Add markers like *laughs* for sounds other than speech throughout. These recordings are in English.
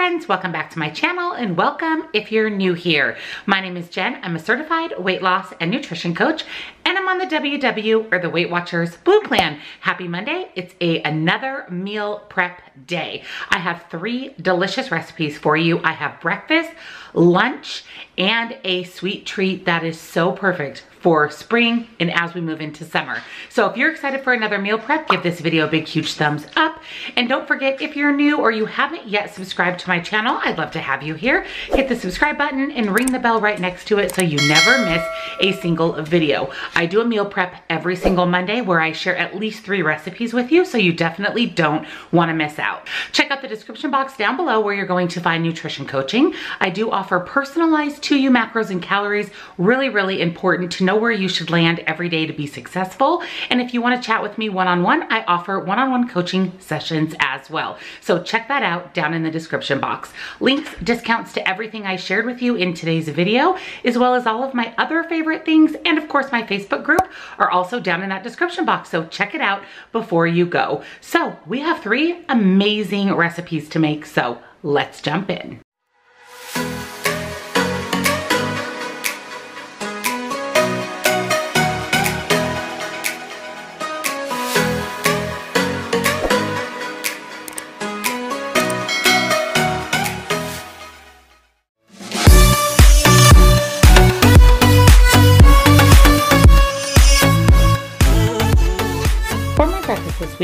friends, welcome back to my channel and welcome if you're new here. My name is Jenn, I'm a certified weight loss and nutrition coach and I'm on the WW or the Weight Watchers Blue Plan. Happy Monday, it's a another meal prep day. I have three delicious recipes for you. I have breakfast, lunch, and a sweet treat that is so perfect for spring and as we move into summer. So if you're excited for another meal prep, give this video a big, huge thumbs up. And don't forget, if you're new or you haven't yet subscribed to my channel, I'd love to have you here. Hit the subscribe button and ring the bell right next to it so you never miss a single video. I do a meal prep every single Monday where I share at least three recipes with you, so you definitely don't wanna miss out. Check out the description box down below where you're going to find nutrition coaching. I do offer personalized to you macros and calories, really, really important to know where you should land every day to be successful. And if you wanna chat with me one-on-one, -on -one, I offer one-on-one -on -one coaching sessions as well. So check that out down in the description box. Links, discounts to everything I shared with you in today's video, as well as all of my other favorite things, and of course my Facebook group are also down in that description box. So check it out before you go. So we have three amazing recipes to make, so let's jump in.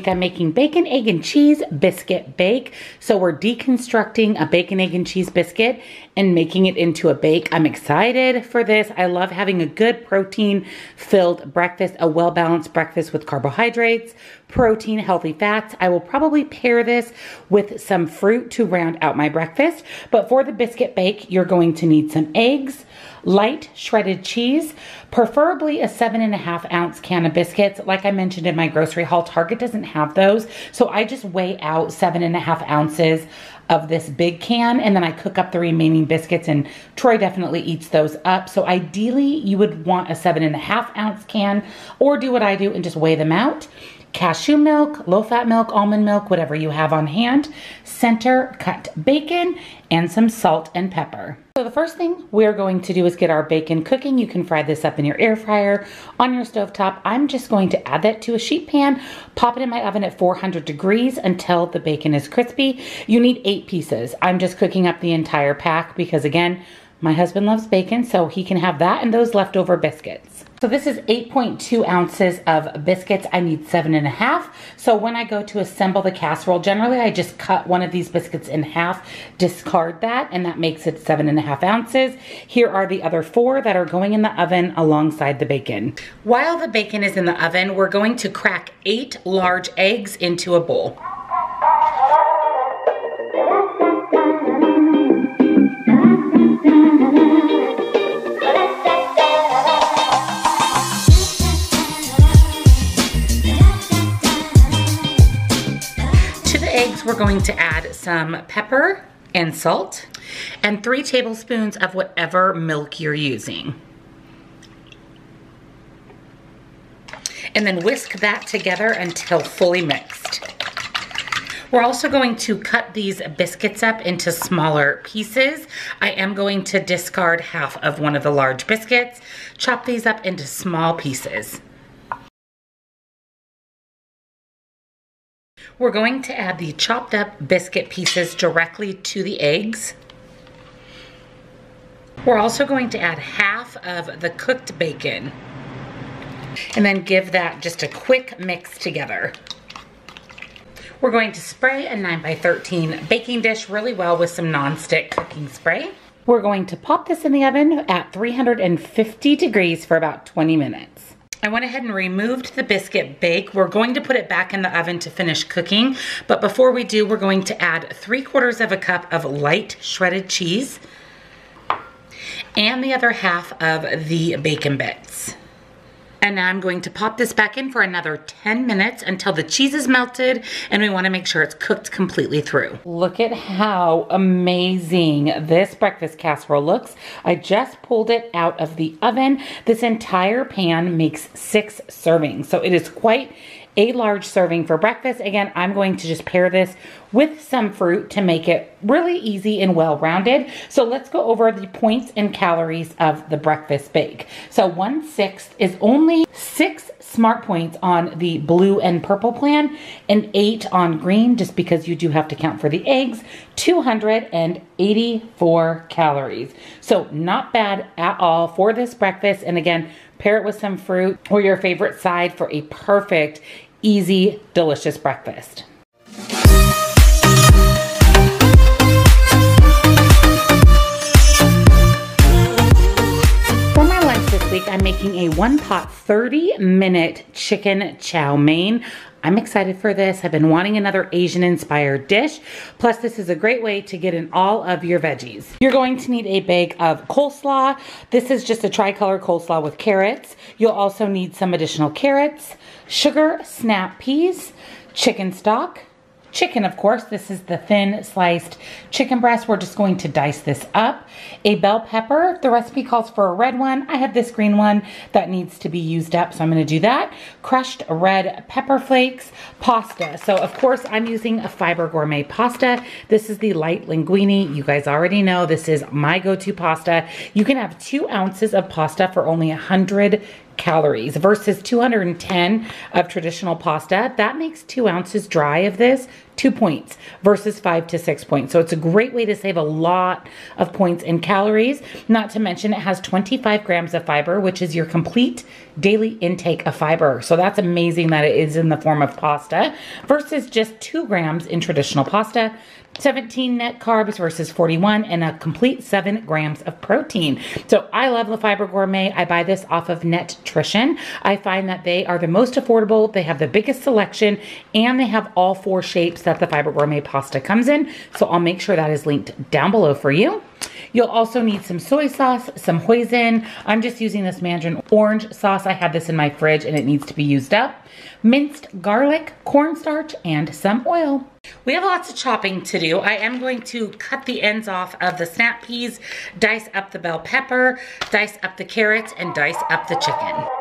Week I'm making bacon, egg, and cheese biscuit bake. So we're deconstructing a bacon, egg, and cheese biscuit and making it into a bake. I'm excited for this. I love having a good protein filled breakfast, a well-balanced breakfast with carbohydrates, protein, healthy fats. I will probably pair this with some fruit to round out my breakfast. But for the biscuit bake, you're going to need some eggs, light shredded cheese, preferably a seven and a half ounce can of biscuits. Like I mentioned in my grocery haul, Target doesn't have those. So I just weigh out seven and a half ounces of this big can and then I cook up the remaining biscuits and Troy definitely eats those up. So ideally you would want a seven and a half ounce can or do what I do and just weigh them out cashew milk, low-fat milk, almond milk, whatever you have on hand, center cut bacon, and some salt and pepper. So the first thing we're going to do is get our bacon cooking. You can fry this up in your air fryer, on your stove top. I'm just going to add that to a sheet pan, pop it in my oven at 400 degrees until the bacon is crispy. You need eight pieces. I'm just cooking up the entire pack because again, my husband loves bacon, so he can have that and those leftover biscuits. So this is 8.2 ounces of biscuits. I need seven and a half. So when I go to assemble the casserole, generally I just cut one of these biscuits in half, discard that, and that makes it seven and a half ounces. Here are the other four that are going in the oven alongside the bacon. While the bacon is in the oven, we're going to crack eight large eggs into a bowl. Going to add some pepper and salt and three tablespoons of whatever milk you're using. And then whisk that together until fully mixed. We're also going to cut these biscuits up into smaller pieces. I am going to discard half of one of the large biscuits, chop these up into small pieces. We're going to add the chopped up biscuit pieces directly to the eggs. We're also going to add half of the cooked bacon and then give that just a quick mix together. We're going to spray a 9 by 13 baking dish really well with some non-stick cooking spray. We're going to pop this in the oven at 350 degrees for about 20 minutes. I went ahead and removed the biscuit bake. We're going to put it back in the oven to finish cooking. But before we do, we're going to add three quarters of a cup of light shredded cheese and the other half of the bacon bits. And now I'm going to pop this back in for another 10 minutes until the cheese is melted and we wanna make sure it's cooked completely through. Look at how amazing this breakfast casserole looks. I just pulled it out of the oven. This entire pan makes six servings, so it is quite a large serving for breakfast. Again, I'm going to just pair this with some fruit to make it really easy and well-rounded. So let's go over the points and calories of the breakfast bake. So one sixth is only six smart points on the blue and purple plan and eight on green just because you do have to count for the eggs 284 calories so not bad at all for this breakfast and again pair it with some fruit or your favorite side for a perfect easy delicious breakfast week I'm making a one pot 30 minute chicken chow mein. I'm excited for this. I've been wanting another Asian inspired dish. Plus this is a great way to get in all of your veggies. You're going to need a bag of coleslaw. This is just a tricolor coleslaw with carrots. You'll also need some additional carrots, sugar, snap peas, chicken stock, chicken, of course. This is the thin sliced chicken breast. We're just going to dice this up. A bell pepper. The recipe calls for a red one. I have this green one that needs to be used up, so I'm going to do that. Crushed red pepper flakes, pasta. So, of course, I'm using a Fiber Gourmet pasta. This is the light linguine. You guys already know this is my go-to pasta. You can have two ounces of pasta for only 100 calories versus 210 of traditional pasta. That makes two ounces dry of this two points versus five to six points. So it's a great way to save a lot of points in calories. Not to mention it has 25 grams of fiber, which is your complete daily intake of fiber. So that's amazing that it is in the form of pasta versus just two grams in traditional pasta. 17 net carbs versus 41 and a complete 7 grams of protein. So I love the Fiber Gourmet. I buy this off of Netrition. I find that they are the most affordable. They have the biggest selection and they have all four shapes that the Fiber Gourmet pasta comes in. So I'll make sure that is linked down below for you. You'll also need some soy sauce, some hoisin. I'm just using this mandarin orange sauce. I had this in my fridge and it needs to be used up. Minced garlic, cornstarch, and some oil. We have lots of chopping to do. I am going to cut the ends off of the snap peas, dice up the bell pepper, dice up the carrots, and dice up the chicken.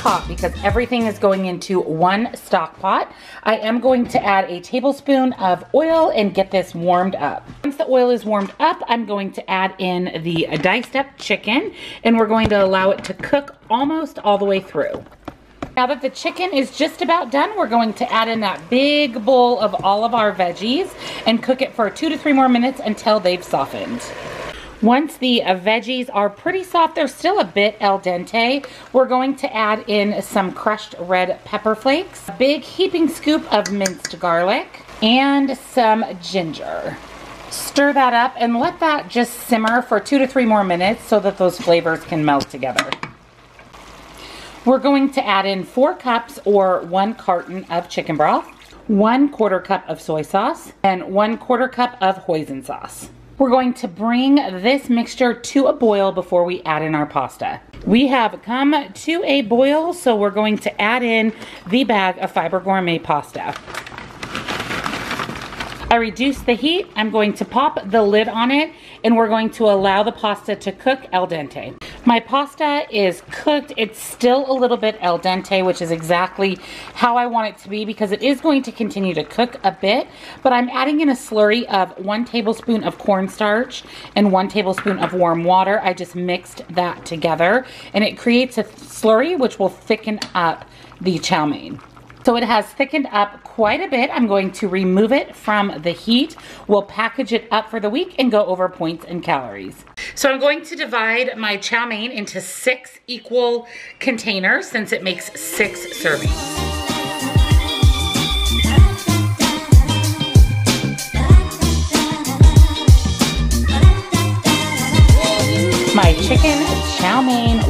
Pot because everything is going into one stock pot. I am going to add a tablespoon of oil and get this warmed up. Once the oil is warmed up, I'm going to add in the diced up chicken and we're going to allow it to cook almost all the way through. Now that the chicken is just about done, we're going to add in that big bowl of all of our veggies and cook it for two to three more minutes until they've softened. Once the uh, veggies are pretty soft, they're still a bit al dente, we're going to add in some crushed red pepper flakes, a big heaping scoop of minced garlic, and some ginger. Stir that up and let that just simmer for two to three more minutes so that those flavors can melt together. We're going to add in four cups or one carton of chicken broth, one quarter cup of soy sauce, and one quarter cup of hoisin sauce. We're going to bring this mixture to a boil before we add in our pasta. We have come to a boil, so we're going to add in the bag of Fiber Gourmet pasta. I reduce the heat. I'm going to pop the lid on it and we're going to allow the pasta to cook al dente. My pasta is cooked. It's still a little bit al dente, which is exactly how I want it to be because it is going to continue to cook a bit, but I'm adding in a slurry of one tablespoon of cornstarch and one tablespoon of warm water. I just mixed that together and it creates a slurry which will thicken up the chow mein. So it has thickened up quite a bit. I'm going to remove it from the heat. We'll package it up for the week and go over points and calories. So I'm going to divide my chow mein into six equal containers since it makes six servings.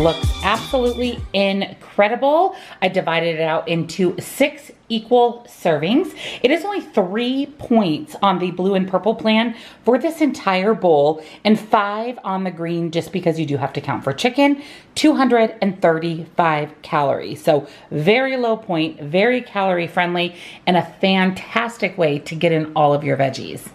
Looks absolutely incredible. I divided it out into six equal servings. It is only three points on the blue and purple plan for this entire bowl and five on the green just because you do have to count for chicken, 235 calories. So very low point, very calorie friendly, and a fantastic way to get in all of your veggies.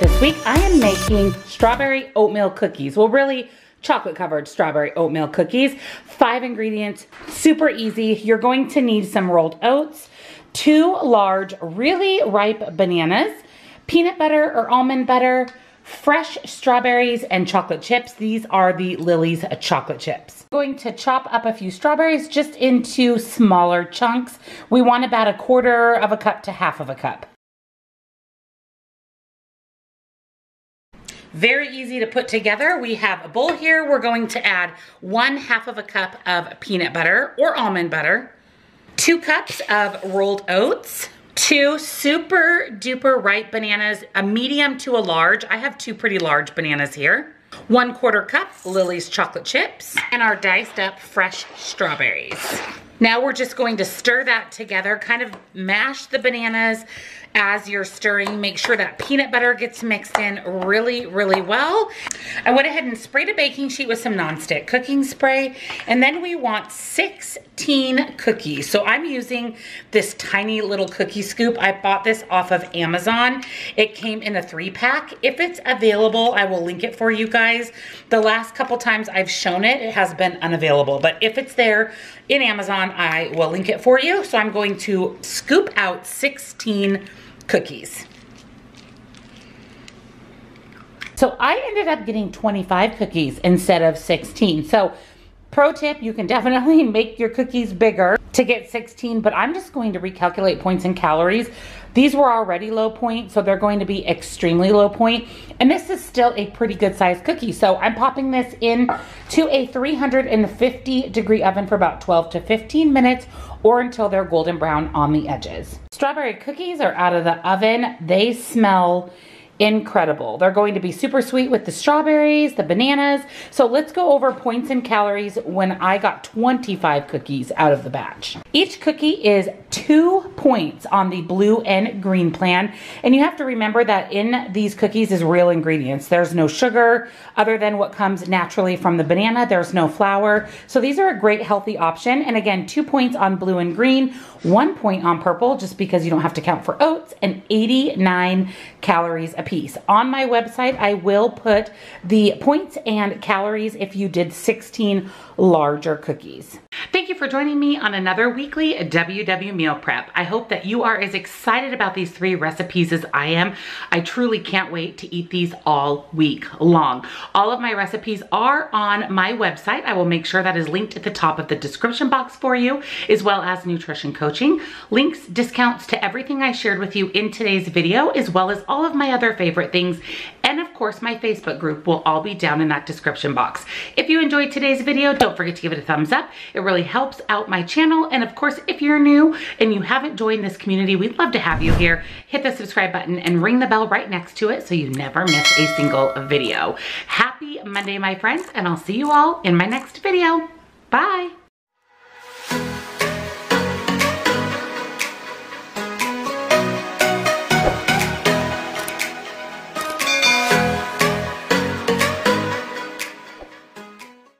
This week, I am making strawberry oatmeal cookies. Well, really, chocolate covered strawberry oatmeal cookies. Five ingredients, super easy. You're going to need some rolled oats, two large, really ripe bananas, peanut butter or almond butter, fresh strawberries and chocolate chips. These are the Lily's chocolate chips. Going to chop up a few strawberries just into smaller chunks. We want about a quarter of a cup to half of a cup. Very easy to put together. We have a bowl here. We're going to add one half of a cup of peanut butter or almond butter, two cups of rolled oats, two super duper ripe bananas, a medium to a large. I have two pretty large bananas here. One quarter cup Lily's chocolate chips and our diced up fresh strawberries. Now we're just going to stir that together, kind of mash the bananas as you're stirring. Make sure that peanut butter gets mixed in really, really well. I went ahead and sprayed a baking sheet with some nonstick cooking spray. And then we want 16 cookies. So I'm using this tiny little cookie scoop. I bought this off of Amazon. It came in a three pack. If it's available, I will link it for you guys. The last couple times I've shown it, it has been unavailable. But if it's there in Amazon, I will link it for you. So I'm going to scoop out 16 cookies. So I ended up getting 25 cookies instead of 16. So pro tip, you can definitely *laughs* make your cookies bigger to get 16, but I'm just going to recalculate points and calories. These were already low point, so they're going to be extremely low point. And this is still a pretty good sized cookie. So I'm popping this in to a 350 degree oven for about 12 to 15 minutes or until they're golden brown on the edges. Strawberry cookies are out of the oven. They smell incredible. They're going to be super sweet with the strawberries, the bananas. So let's go over points and calories when I got 25 cookies out of the batch. Each cookie is two points on the blue and green plan. And you have to remember that in these cookies is real ingredients. There's no sugar other than what comes naturally from the banana. There's no flour. So these are a great healthy option. And again, two points on blue and green, one point on purple just because you don't have to count for oats and 89 calories a piece. On my website, I will put the points and calories if you did 16 larger cookies. Thank you for joining me on another weekly WW Meal Prep. I hope that you are as excited about these three recipes as I am. I truly can't wait to eat these all week long. All of my recipes are on my website. I will make sure that is linked at the top of the description box for you, as well as nutrition coaching. Links, discounts to everything I shared with you in today's video, as well as all of my other favorite things. And of course, my Facebook group will all be down in that description box. If you enjoyed today's video, don't forget to give it a thumbs up. It really helps out my channel. And of course, if you're new and you haven't joined this community, we'd love to have you here. Hit the subscribe button and ring the bell right next to it so you never miss a single video. Happy Monday, my friends, and I'll see you all in my next video. Bye.